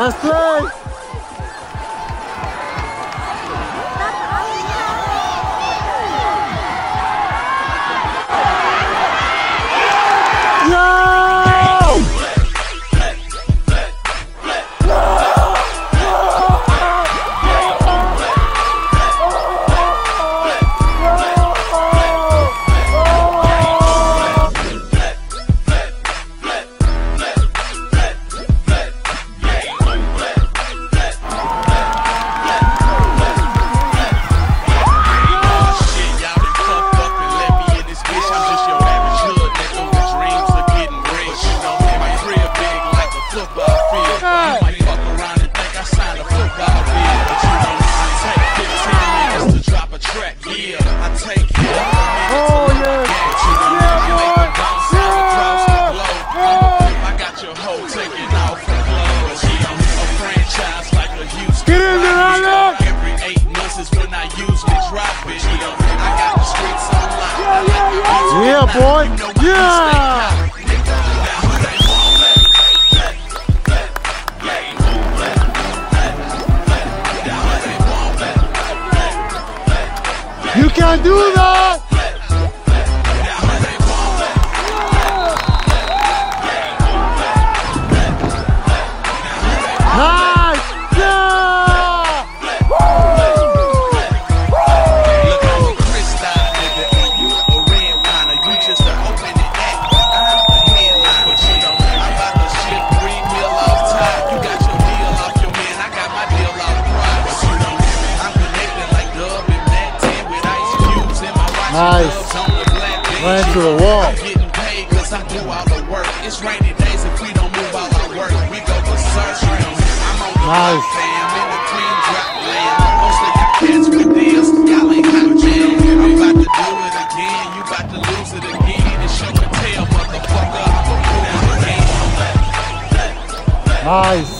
Last play. Yeah, boy. Yeah. You can't do that. To the wall. Getting paid cause I do all the work. It's rainy days if we don't move all our work. We go berserk. I'm on the Nice. fam, in the drop land. Most of cats with deals, y'all ain't hot jam. I'm about to do it again, you about to lose it again. It's show and tell, motherfucker. I'm a fool again. Nice.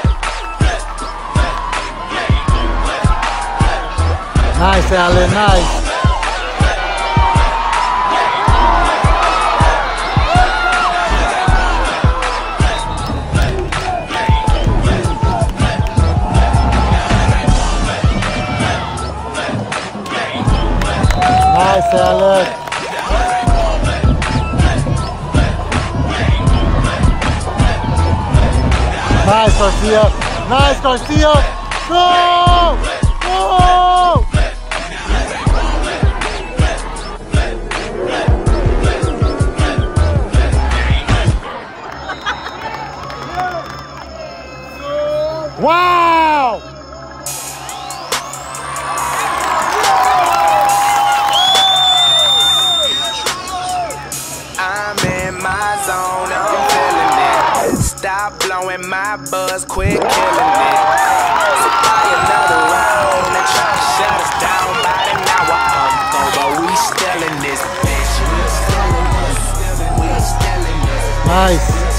Nice, Allen. Nice. Nice. Nice, Garcia. Nice, Garcia. Go! Go! Wow! I'm in my zone, I'm feeling it. Stop blowing my buzz, quit killing it. So another round and try to shut us down. By an hour but we still in this bitch. We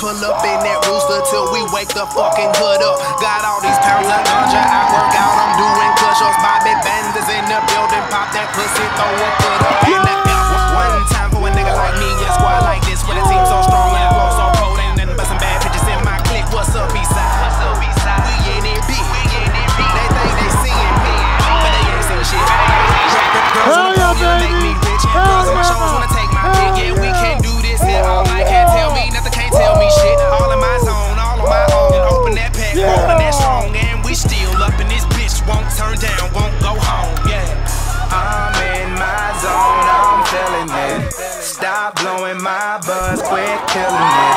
pull up in that rooster till we wake the fucking hood up. Got all these pounds of ganja, I work out, I'm doing push-ups. Bobby Benders in the building, pop that pussy, throw a foot up in the air. One time for a nigga like me, yeah, squad like this, with a team so strong quit killing it.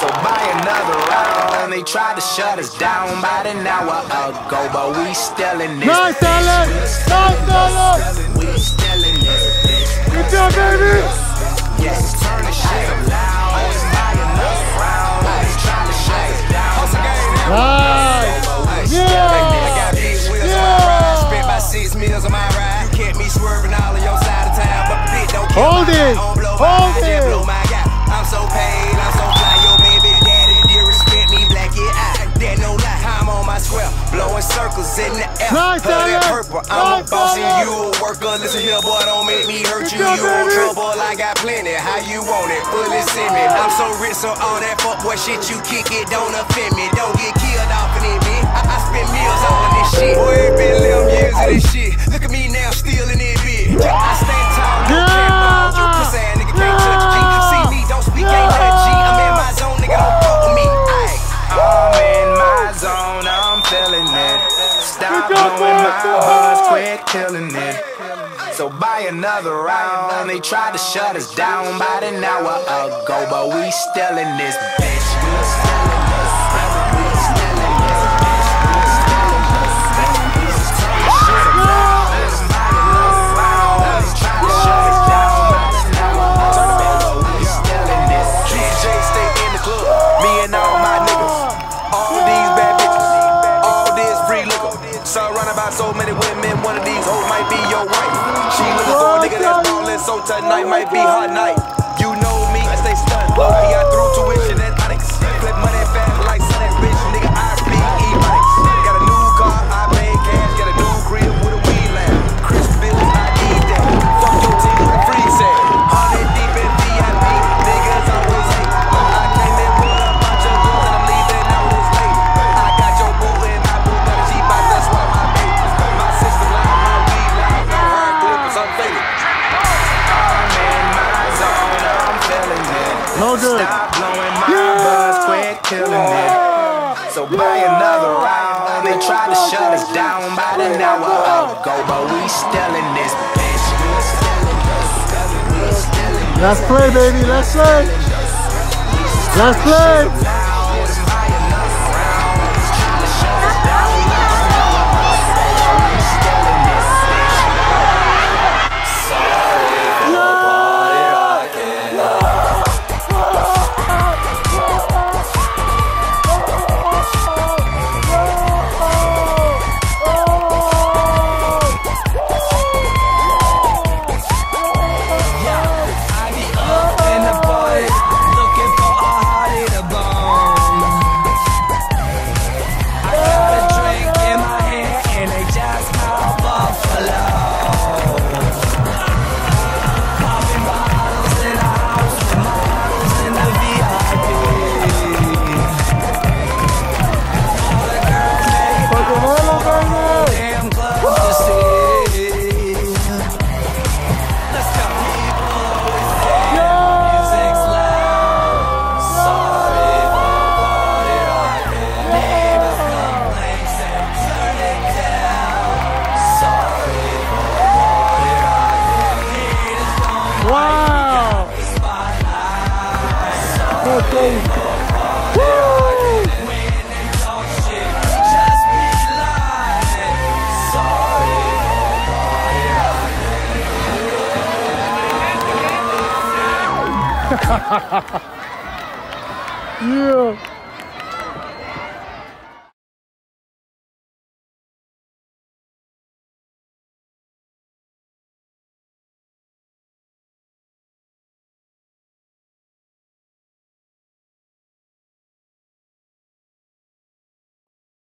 So buy another round. They tried to shut us down about an hour ago, but we still in this. Nice, Alan. Nice, Alan. We still in this. Good job, baby. Yes, turn the shit loud. Buy another round. They tried to shut us down. Nice. Yeah. Yeah. got big Yeah. my ride. Spent about six meals on my ride. You kept me swerving all of your side of town, but bitch don't kill Hold my it. Hold it. just blow my guy. I'm so paid, I'm so fly. Your baby daddy dear respect me, black yeah I. That no lie, I'm on my square, blowing circles in the air. Nice, Hooded purple, I'm Nice, a boss and you a worker. Listen here, boy, don't make me hurt you. You baby. trouble, I got plenty. How you want it? Bullets in me. I'm so rich, so all that fuck boy shit you kick it don't offend me. Don't get killed off in it, man. I, I spend meals on this shit. Boy, another. They tried to shut us down about an hour ago, but we still in this bitch. We still in this. We still in this bitch. We still in this. We around. Another round. They tried to shut us down about an hour ago, but we still in this. DJ stay in the club, me and all my niggas. All these bad bitches, all this free liquor. Surrounded about so many women, one of these hoes might be your wife. She looking for so tonight might be hot night. You know me, I stay stunned. Low key, I threw tuition Good. Stop blowing my buzz, quit killing it. So buy another round. They tried to shut us down about an hour ago, but we still in this bitch. We still in this. We still in this. Let's play, baby. Let's play. Let's play. Happened. Yeah.